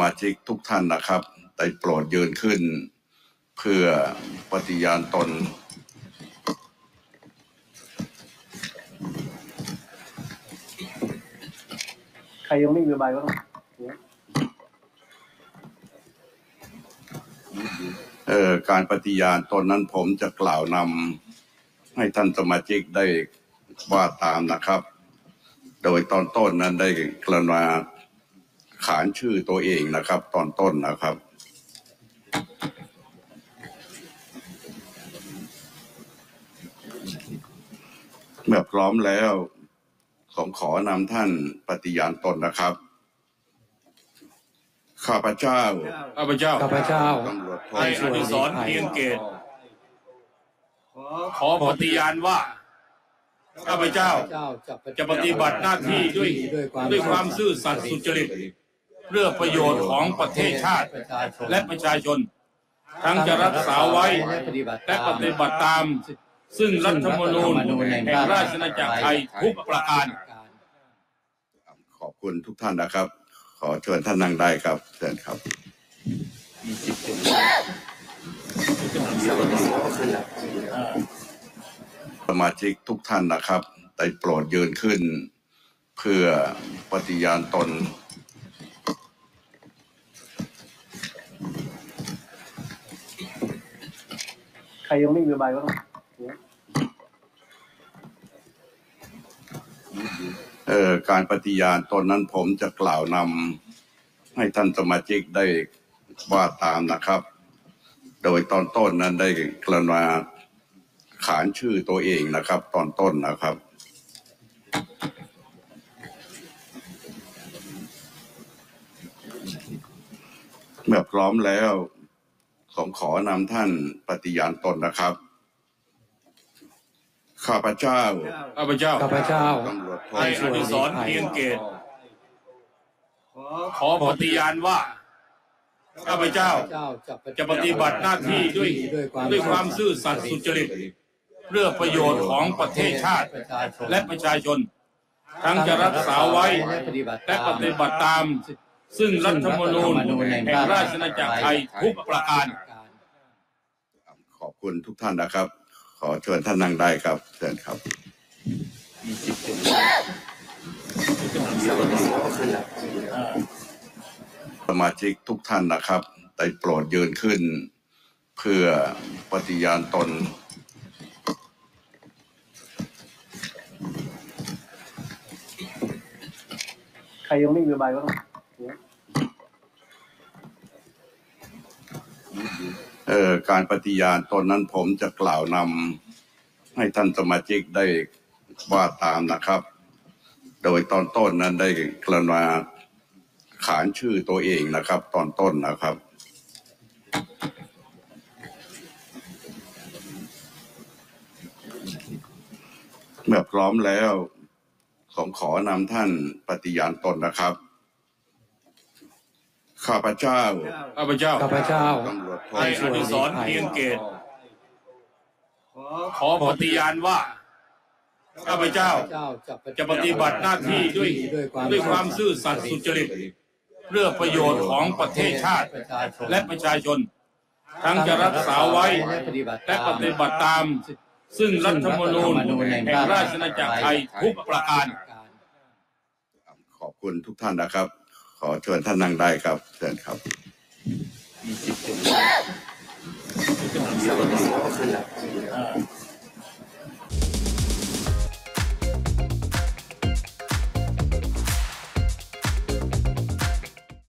มาชิกทุกท่านนะครับ ได้โปรดยืนขึ้น เพื่อปฏิญาณตน ใครยังไม่มีใบก็ต้องเอ่อการปฏิญาณตนนั้นผมจะกล่าวนำให้ท่านสมาชิกได้ว่าตามนะครับ โดยตอนต้นนั้นได้กรุณา ขานชื่อตัวเองนะครับ ตอนต้นนะครับ เมื่อพร้อมแล้วผมขอนำท่านปฏิญาณตนนะครับ ข้าพเจ้า ข้าพเจ้าข้าพเจ้าตำรวจโทนายอดิศรเพียงเกต ขอปฏิญาณว่า ข้าพเจ้าจะปฏิบัติหน้าที่ด้วยด้วยความซื่อสัตย์สุจริต เพื่อประโยชน์ของประเทศชาติ และประชาชน ทั้งจะรักษาไว้และปฏิบัติตาม ซึ่งรัฐธรรมนูญแห่งราชอาณาจักรไทยทุกประการ ขอบคุณทุกท่านนะครับ ขอเชิญท่านนั่งได้ครับเชิญครับสมาชิกทุกท่านนะครับ ได้โปรดยืนขึ้น เพื่อปฏิญาณตน รยังไม่มีใบก็ต้องเอ่อการปฏิญาณตนนั้นผมจะกล่าวนำให้ท่านสมาชิกได้ว่าตามนะครับ โดยตอนต้นนั้นได้กรุณาขานชื่อตัวเองนะครับ ตอนต้นนะครับเมื่อพร้อมแล้ว ผมขอนำท่านปฏิญาณตนนะครับ ข้าพเจ้าข้าพเจ้าข้าพเจ้าตำรวจโทนายอดิศรเพียงเกต ขอปฏิญาณว่า ข้าพเจ้าจะปฏิบัติหน้าที่ด้วยด้วยความซื่อสัตย์สุจริต เพื่อประโยชน์ของประเทศชาติ และประชาชน ทั้งจะรักษาไว้และปฏิบัติตาม ซึ่งรัฐธรรมนูญแห่งราชอาณาจักรไทยทุกประการ ขอบคุณทุกท่านนะครับ ขอเชิญท่านนั่งได้ครับเชิญครับสมาชิกทุกท่านนะครับได้โปรดยืนขึ้น เพื่อปฏิญาณตนใครยังไม่มีใบก็ต้อง เอ่อการปฏิญาณตนนั้นผมจะกล่าวนำให้ท่านสมาชิกได้ว่าตามนะครับ โดยตอนต้นนั้นได้กรุณาขานชื่อตัวเองนะครับ ตอนต้นนะครับเมื่อพร้อมแล้วผมขอนำท่านปฏิญาณตนนะครับ ข้าพเจ้าข้าพเจ้าข้าพเจ้าตำรวจโทนายอดิศรเพียงเกต ขอปฏิญาณว่า ข้าพเจ้าจะปฏิบัติหน้าที่ด้วยด้วยความซื่อสัตย์สุจริต เพื่อประโยชน์ของประเทศชาติ และประชาชน ทั้งจะรักษาไว้และปฏิบัติตาม ซึ่งรัฐธรรมนูญแห่งราชอาณาจักรไทยทุกประการ ขอบคุณทุกท่านนะครับข อเชิญท่านนั่งได้ครับเชิญครับข